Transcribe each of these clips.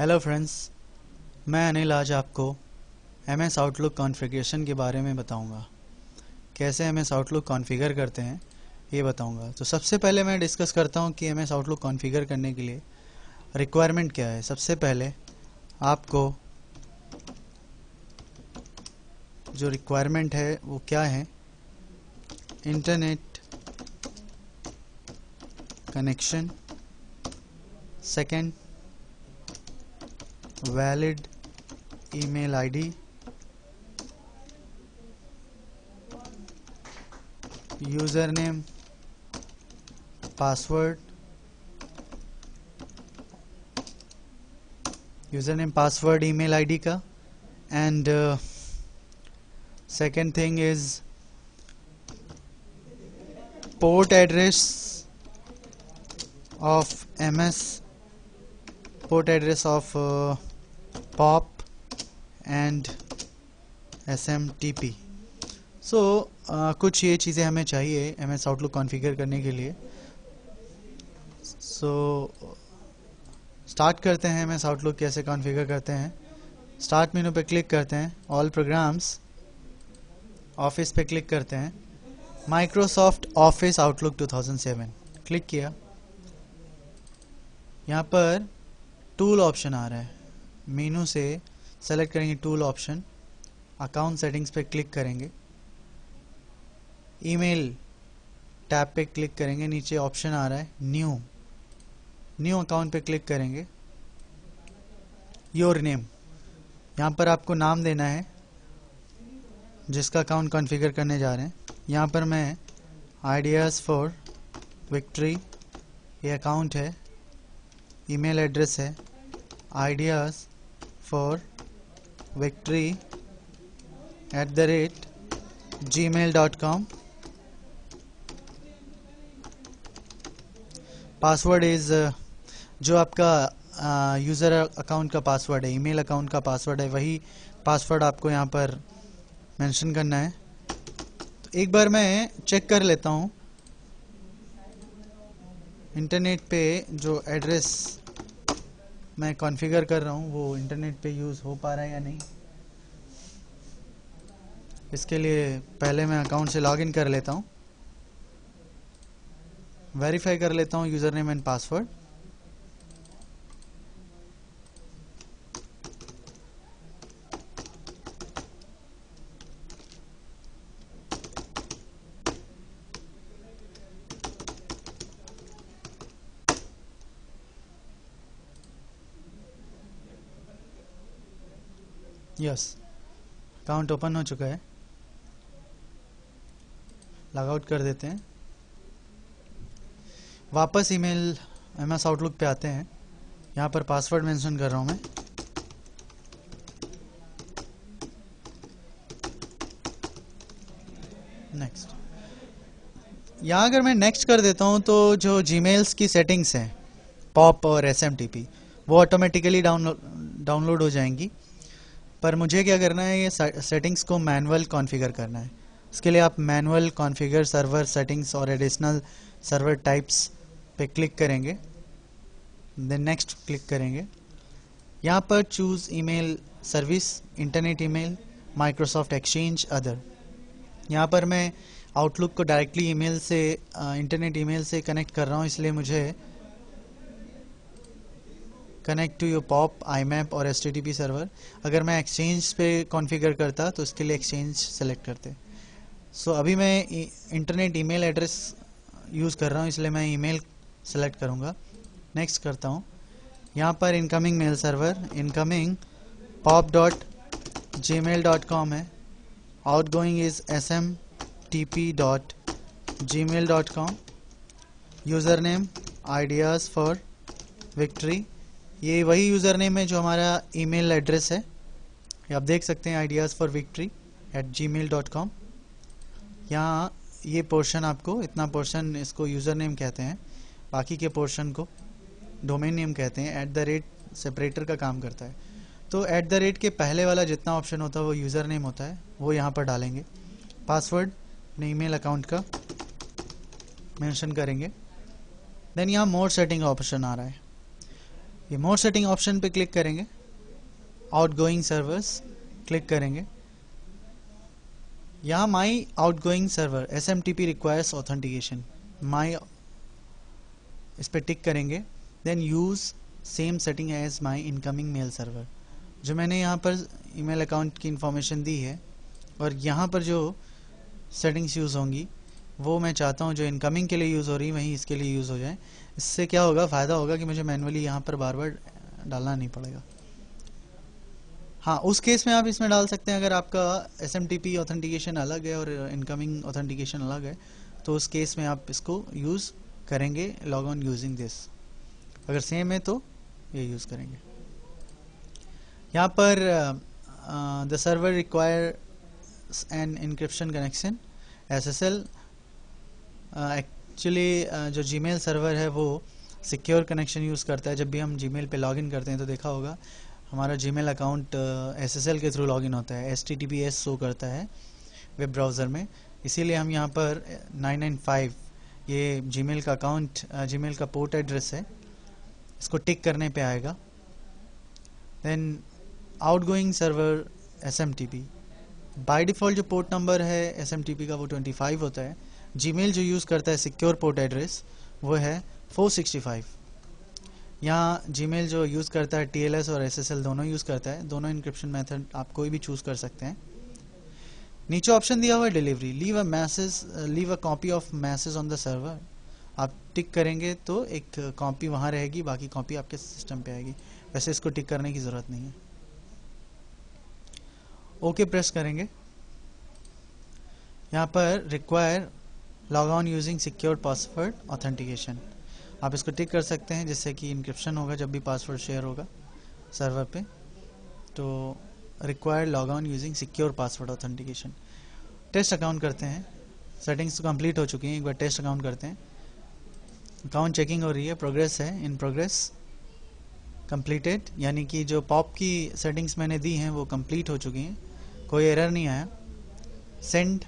Hello friends मैं अनिल आज आपको एम एस आउटलुक कॉन्फ़िगरेशन के बारे में बताऊँगा। कैसे एम एस आउटलुक कॉन्फ़िगर करते हैं, ये बताऊँगा। तो सबसे पहले मैं डिस्कस करता हूँ कि एम एस आउटलुक कॉन्फ़िगर करने के लिए रिक्वायरमेंट क्या है। सबसे पहले आपको जो रिक्वायरमेंट है, वो क्या है? Internet connection second valid email id username password username password email id ka and uh, second thing is port address of ms port address of uh, pop and smtp so so, uh, कुछ ये चीज़ें हमें चाहिए M S outlook configure करने के लिए। सो so, start करते हैं एम एस आउटलुक कैसे कॉन्फ़िगर करते हैं। स्टार्ट मेनू पे क्लिक करते हैं ऑल प्रोग्राम्स ऑफ़िस पे क्लिक करते हैं। माइक्रोसॉफ्ट ऑफ़िस आउटलुक 2007 क्लिक किया। यहाँ पर टूल ऑप्शन आ रहा है। मेनू से सेलेक्ट करेंगे टूल ऑप्शन अकाउंट सेटिंग्स पे क्लिक करेंगे। ईमेल टैब पे क्लिक करेंगे, नीचे ऑप्शन आ रहा है न्यू न्यू अकाउंट पे क्लिक करेंगे। योर नेम यहाँ पर आपको नाम देना है, जिसका अकाउंट कॉन्फ़िगर करने जा रहे हैं। यहाँ पर मैं आइडियाज़ फॉर विक्ट्री ये अकाउंट है ईमेल एड्रेस है ideas for victory at the rate gmail.com password is जो आपका यूज़र अकाउंट का पासवर्ड है ईमेल अकाउंट का पासवर्ड है, वही पासवर्ड आपको यहाँ पर मेंशन करना है। तो एक बार मैं चेक कर लेता हूँ। इंटरनेट पे जो एड्रेस मैं कॉन्फ़िगर कर रहा हूँ, वो इंटरनेट पे यूज़ हो पा रहा है या नहीं। इसके लिए पहले मैं अकाउंट से लॉगिन कर लेता हूँ। वेरीफाई कर लेता हूँ user name and password yes account open हो चुका है। लॉग आउट कर देते हैं। वापस ईमेल एम एस आउटलुक पे आते हैं। यहाँ पर पासवर्ड मेंशन कर रहा हूँ मैं। नेक्स्ट यहाँ अगर मैं नेक्स्ट कर देता हूँ तो जो जीमेल्स की सेटिंग्स हैं पॉप और एस वो ऑटोमेटिकली डाउनलोड डाउनलोड हो जाएँगी। पर मुझे क्या करना है, ये सेटिंग्स को मैनुअल कॉन्फ़िगर करना है। इसके लिए आप मैनुअल कॉन्फ़िगर सर्वर सेटिंग्स और एडिशनल सर्वर टाइप्स पे क्लिक करेंगे। देन नेक्स्ट क्लिक करेंगे। यहाँ पर choose email service internet email Microsoft exchange other यहाँ पर मैं आउटलुक को डायरेक्टली ईमेल से इंटरनेट ईमेल से कनेक्ट कर रहा हूँ, इसलिए मुझे connect to your POP IMAP और एसटीटीपी सर्वर अगर मैं एक्सचेंज पे कॉन्फ़िगर करता तो उसके लिए एक्सचेंज सेलेक्ट करते. सो so, अभी मैं इंटरनेट ईमेल एड्रेस यूज़ कर रहा हूँ इसलिए मैं ईमेल सेलेक्ट करूँगा. नेक्स्ट करता हूँ. यहाँ पर incoming mail server incoming POP dot Gmail dot com है. Outgoing is S M T P dot Gmail dot com user name ideas for victory ये वही यूज़र नेम है जो हमारा ईमेल एड्रेस है। आप देख सकते हैं ideas for victory at Gmail dot com यहाँ ये पोर्शन आपको, इतना पोर्शन इसको यूज़र नेम कहते हैं। बाकी के पोर्शन को डोमेन नेम कहते हैं। एट द रेट सेपरेटर का काम करता है। तो ऐट द रेट के पहले वाला जितना ऑप्शन होता है, वो यूज़र नेम होता है। वो यहाँ पर डालेंगे। पासवर्ड अपने ईमेल अकाउंट का मेंशन करेंगे। देन यहाँ मोर सेटिंग ऑप्शन आ रहा है। ये मोर सेटिंग ऑप्शन पे क्लिक करेंगे। आउट गोइंग सर्वर्स क्लिक करेंगे। यहाँ my outgoing server S M T P requires authentication my इस पर टिक करेंगे। Then use same setting as my incoming mail server जो मैंने यहाँ पर ईमेल अकाउंट की इंफॉर्मेशन दी है, और यहाँ पर जो सेटिंग्स यूज़ होंगी, वो मैं चाहता हूँ जो इनकमिंग के लिए यूज़ हो रही वहीं इसके लिए यूज़ हो जाए। इससे क्या होगा, फ़ायदा होगा कि मुझे मैनुअली यहाँ पर बार बार डालना नहीं पड़ेगा। हाँ उस केस में आप इसमें डाल सकते हैं, अगर आपका S M T P authentication अलग है और इनकमिंग ऑथेंटिकेशन अलग है तो उस केस में आप इसको यूज़ करेंगे लॉग ऑन यूजिंग दिस अगर सेम है तो ये यूज़ करेंगे। यहाँ पर the server require an encryption connection S S L actually जो जी सर्वर है, वो सिक्योर कनेक्शन यूज़ करता है। जब भी हम जी पे लॉगिन करते हैं तो देखा होगा, हमारा G account S S L के थ्रू लॉगिन होता है। एस टी शो करता है वेब ब्राउज़र में। इसीलिए हम यहाँ पर 995 ये जी का अकाउंट जी का पोर्ट एड्रेस है। इसको टिक करने पे आएगा। Then outgoing server S M T P by default जो पोर्ट नंबर है एस एम टी पी का वो 25 होता है। जी जो यूज़ करता है सिक्योर पोर्ट एड्रेस वो है 465 यहाँ जी जो यूज़ करता है टीएलएस और SSL दोनों यूज़ करता है। दोनों इंक्रिप्शन मेथड आप कोई भी चूज़ कर सकते हैं। नीचे ऑप्शन दिया हुआ है delivery leave a message leave a copy of message on the server आप टिक करेंगे तो एक कॉपी वहाँ रहेगी, बाकी कॉपी आपके सिस्टम पे आएगी। वैसे इसको टिक करने की ज़रूरत नहीं है। ओके okay प्रेस करेंगे। यहाँ पर require log on using secure password authentication आप इसको टिक कर सकते हैं जिससे कि इंक्रिप्शन होगा, जब भी पासवर्ड शेयर होगा सर्वर पे। तो required log on using secure password authentication test account करते हैं। सेटिंग्स तो कंप्लीट हो चुकी हैं, एक बार टेस्ट अकाउंट करते हैं। अकाउंट चेकिंग हो रही है प्रोग्रेस है इन प्रोग्रेस कंप्लीटेड यानी कि जो पॉप की सेटिंग्स मैंने दी हैं, वो कंप्लीट हो चुकी हैं। कोई एरर नहीं आया। सेंड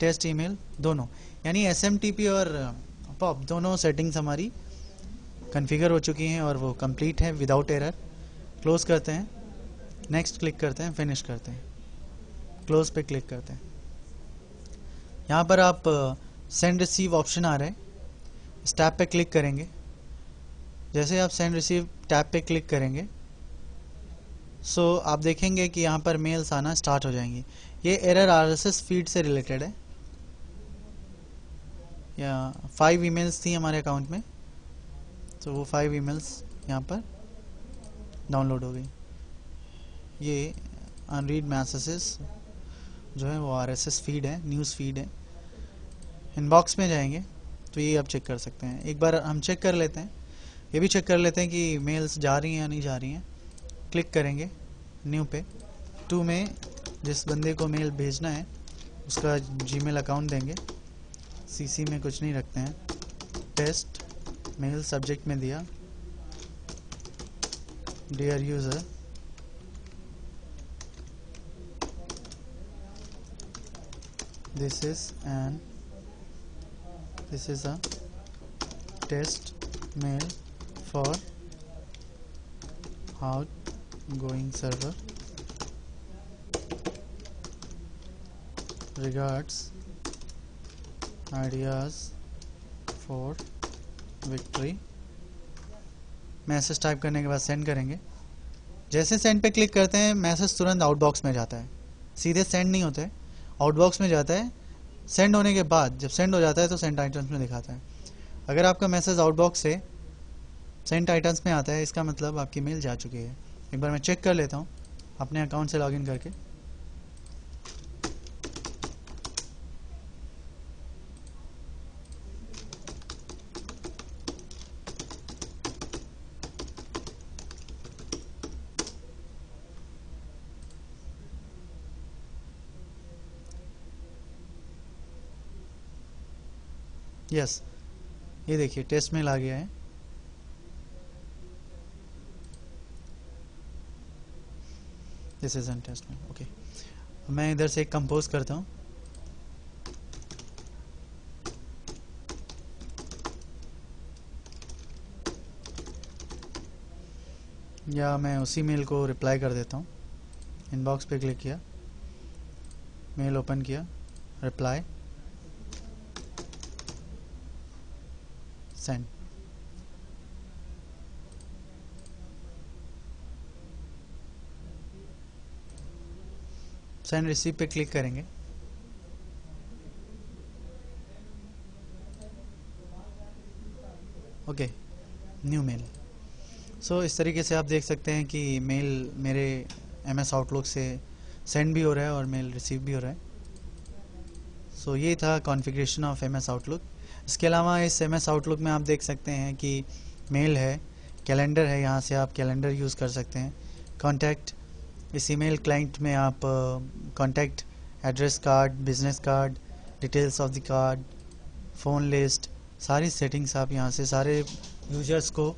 टेस्ट ईमेल, दोनों। यानी एसएमटीपी और पॉप दोनों सेटिंग्स हमारी कन्फिगर हो चुकी हैं और वो कंप्लीट है विदाउट एरर क्लोज करते हैं नेक्स्ट क्लिक करते हैं फिनिश करते हैं। क्लोज पे क्लिक करते हैं। यहाँ पर आप सेंड रिसीव ऑप्शन आ रहा है। इस टैब पे क्लिक करेंगे। जैसे आप सेंड रिसीव टैब पे क्लिक करेंगे सो आप देखेंगे कि यहाँ पर मेल्स आना स्टार्ट हो जाएँगी। ये एरर आरएसएस फ़ीड से रिलेटेड है। या फाइव ईमेल्स थी हमारे अकाउंट में तो वो फाइव ईमेल्स यहाँ पर डाउनलोड हो गई। ये अनरीड मैसेजेस जो है वो आरएसएस फ़ीड है न्यूज़ फ़ीड है। इनबॉक्स में जाएँगे तो ये आप चेक कर सकते हैं। एक बार हम चेक कर लेते हैं। ये भी चेक कर लेते हैं कि मेल्स जा रही हैं या नहीं जा रही हैं। क्लिक करेंगे न्यू पे। टू में जिस बंदे को मेल भेजना है, उसका जीमेल अकाउंट देंगे। सी में कुछ नहीं रखते हैं। टेस्ट मेल सब्जेक्ट में दिया। Dear user this is an this is a test mail for how going server regards ideas for victory message type करने के बाद सेंड करेंगे। जैसे सेंड पे क्लिक करते हैं मैसेज तुरंत आउटबॉक्स में जाता है। सीधे सेंड नहीं होते। आउटबॉक्स में जाता है। सेंड होने के बाद, जब सेंड हो जाता है तो सेंड आइटम्स में दिखाता है। अगर आपका मैसेज आउटबॉक्स से सेंड आइटम्स में आता है, इसका मतलब आपकी मेल जा चुकी है। एक बार मैं चेक कर लेता हूँ, अपने अकाउंट से लॉगिन करके। यस ये देखिए टेस्ट मेल आ गया है। This is an test mail okay मैं इधर से एक कंपोज करता हूँ। या मैं उसी मेल को रिप्लाई कर देता हूँ। इनबॉक्स पे क्लिक किया। मेल ओपन किया। रिप्लाई सेंड सेंड रिसीव पे क्लिक करेंगे। ओके न्यू मेल सो इस तरीके से आप देख सकते हैं कि मेल मेरे एम एस आउटलुक से सेंड भी हो रहा है और मेल रिसीव भी हो रहा है। सो so, ये था configuration of M S Outlook इसके अलावा इस एम एस आउटलुक में आप देख सकते हैं कि मेल है, कैलेंडर है, यहाँ से आप कैलेंडर यूज़ कर सकते हैं। कॉन्टैक्ट, इस ईमेल क्लाइंट में आप contact, address card, business card, details of the card, phone list, सारी सेटिंग्स आप यहाँ से, सारे यूज़र्स को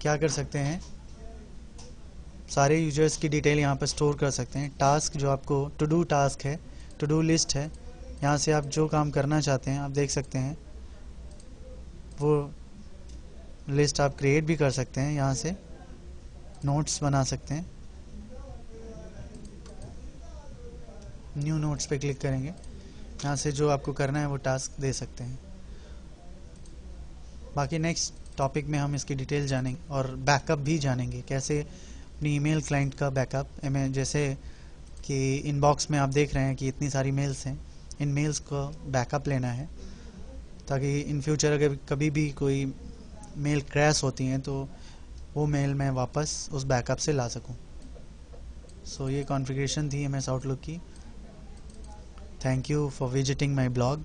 क्या कर सकते हैं? सारे यूज़र्स की डिटेल यहाँ पर स्टोर कर सकते हैं। टास्क जो आपको, टू डू टास्क है, टू डू लिस्ट है, यहाँ से आप जो काम करना चाहते हैं, आप देख सकते हैं। वो लिस्ट आप क्रिएट भी कर सकते हैं, यहाँ से नोट्स बना सकते हैं। न्यू नोट्स पे क्लिक करेंगे। यहाँ से जो आपको करना है वो टास्क दे सकते हैं। बाकी नेक्स्ट टॉपिक में हम इसकी डिटेल जानेंगे और बैकअप भी जानेंगे, कैसे अपनी ईमेल क्लाइंट का बैकअप जैसे कि इनबॉक्स में आप देख रहे हैं कि इतनी सारी मेल्स हैं, इन मेल्स को बैकअप लेना है। ताकि इन फ्यूचर अगर कभी भी कोई मेल क्रैश होती हैं तो वो मेल मैं वापस उस बैकअप से ला सकूँ। सो so, ये कॉन्फ़िगरेशन थी एम एस आउटलुक की। Thank you for visiting my blog